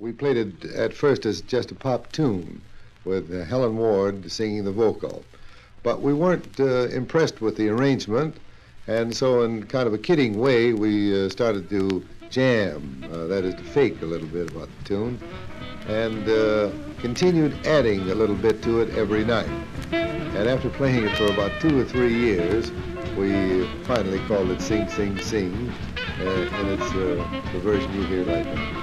We played it at first as just a pop tune with uh, Helen Ward singing the vocal. But we weren't uh, impressed with the arrangement, and so in kind of a kidding way, we uh, started to jam—that uh, is, to fake a little bit about the tune, and uh, continued adding a little bit to it every night. And after playing it for about two or three years, we finally called it Sing, Sing, Sing, uh, and it's the version you hear right now.